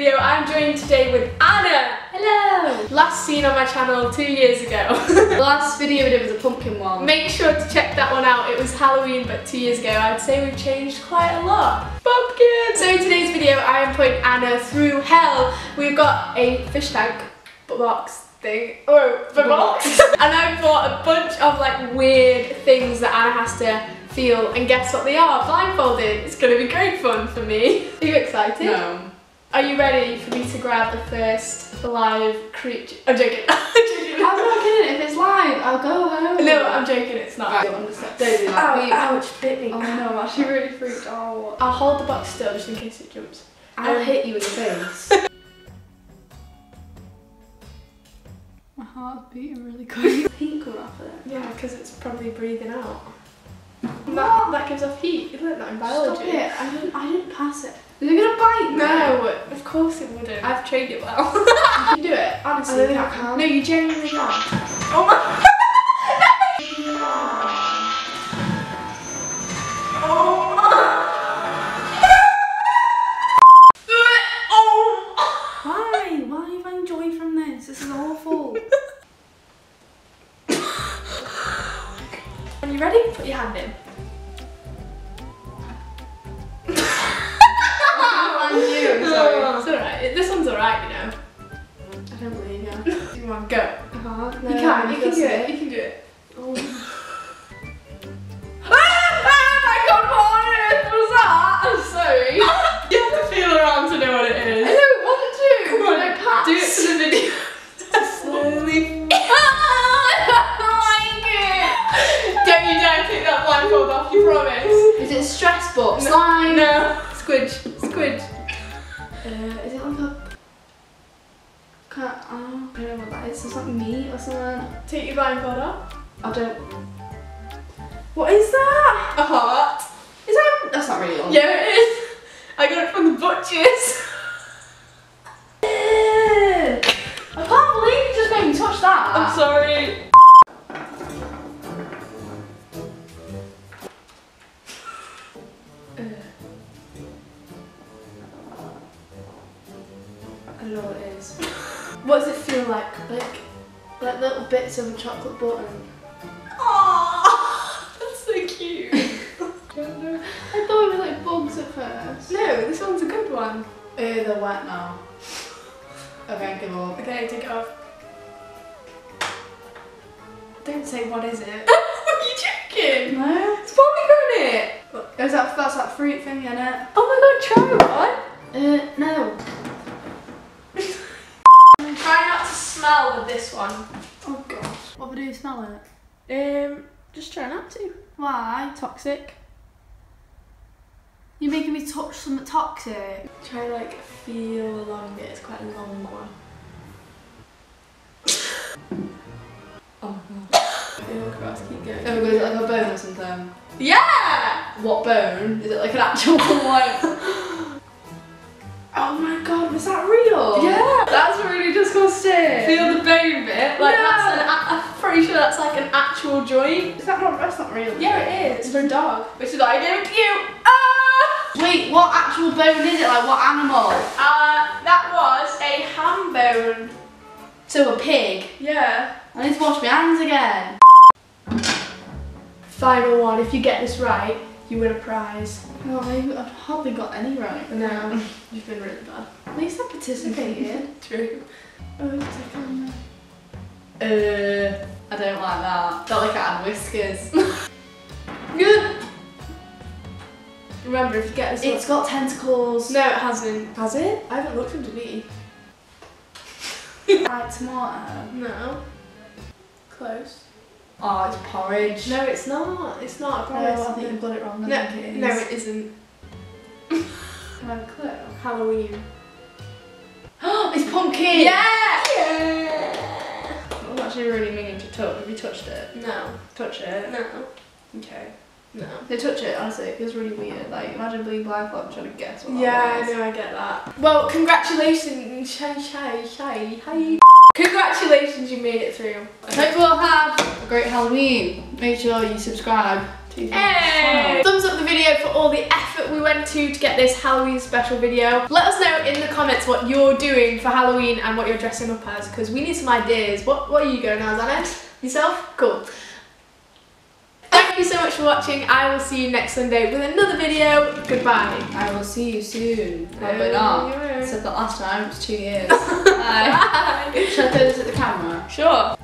video. I'm joined today with Anna. Hello! Last seen on my channel two years ago. The last video we did was a pumpkin one. Make sure to check that one out. It was Halloween, but two years ago. I'd say we've changed quite a lot. Pumpkin! So in today's video, I am putting Anna through hell. We've got a fish tank box thing. Oh, the box. and I've bought a bunch of like weird things that Anna has to feel and guess what they are blindfolded. It's gonna be great fun for me. Are you excited? No. Are you ready for me to grab the first live creature? I'm joking. I'm joking. I'm not kidding, if it's live, I'll go home. No, I'm joking, it's not. I don't understand. Don't do that. Ow, We- ouch, bit me. Oh no, I'm actually really freaked out. I'll hold the box still just in case it jumps. I'll Um, hit you in the face. My heart's beating really quick. Heat coming off it. Yeah, because it's probably breathing out. That, that gives off heat, isn't it? That in biology. Stop it. I didn't, I didn't pass it. Is it gonna bite me? No, of course it wouldn't. I've trained it well. You can do it. Honestly, I you think I can. can. No, you genuinely can. Oh my. Why? Why are you finding joy from this? This is awful. Are you ready? Put your hand in. I don't you. Come on, go. Uh-huh. you can, you can do it. You can do it. Oh. Ah, ah, my god, what on earth was that? I'm sorry. you have to feel around to know what it I is. don't want to. Come on, I pass. do it for the video. Slowly. Don't you dare take that blindfold off, you promise. Is it stress box? Slime. No. Squidge. Squidge. Uh, is it like a? Can't, oh, I don't know what that is. It's like meat or something. Take your blindfold off. I don't. What is that? A heart. Is that? That's not really real. Yeah, it is. I got it from the butchers. I can't believe you just made me touch that. I'm sorry. Uh, I don't know what it is. What does it feel like? Like, like little bits of a chocolate button. Aww, that's so cute. I thought it was like bugs at first. no, this one's a good one. Ew, they're wet now. Okay, give up. Okay, take it off. Don't say what is it. Are you joking? No. It's pomegranate. Is that that's that fruit thing in it? Oh my god, try one. Uh, no. Try not to smell with this one. Oh gosh. What would you smell it? Um, just try not to. Why? Toxic. You're making me touch something toxic. Try like feel along it. It's quite a long one. oh my god. Feel cross. Keep going. Oh, is it like a bone or something? Yeah. What bone? Is it like an actual one? oh my god, was that real? Yeah. Really. Feel the bone bit. Like No. that's an. I'm pretty sure that's like an actual joint. Is that not? That's not real. Yeah, it? is. It's for a dog. Which is I gave it to you. Ah! Wait, what actual bone is it? Like what animal? Uh, that was a ham bone. So a pig. Yeah. I need to wash my hands again. Final one. If you get this right, you win a prize. Oh, I- I've hardly got any right. No, you've been really bad. At least I participated. True. oh, it's like on there. Uh, I don't like that. Felt like I had whiskers. Good. Remember, if you get this it's got tentacles. No, it hasn't. Has it? I haven't looked underneath. Right, tomato. No. Close. Oh, it's porridge. No, it's not. It's not. I No. I think you've got it wrong. I no, think it is. no, it isn't. Can I have a clue? Halloween. it's pumpkin! Yeah! Yeah! I was actually really meaning to touch. Have you touched it? No. Touch it. No. Okay. No. They touch it, honestly. It feels really weird. Like, imagine being blindfolded trying to guess what Yeah, I know, I get that. Well, congratulations, shy, shy, shy, hi. Congratulations, you made it through. I hope you all have a great Halloween. Make sure you subscribe to the Hey! Thumbs up the video for all the effort we went to to get this Halloween special video. Let us know in the comments what you're doing for Halloween and what you're dressing up as because we need some ideas. What, what are you going as, Anna? Yourself? Cool. Thank you so much for watching. I will see you next Sunday with another video. Goodbye. I will see you soon. Probably Oh, not. you will. I said that last time, it was two years. Bye. Should I throw this at the camera? Sure.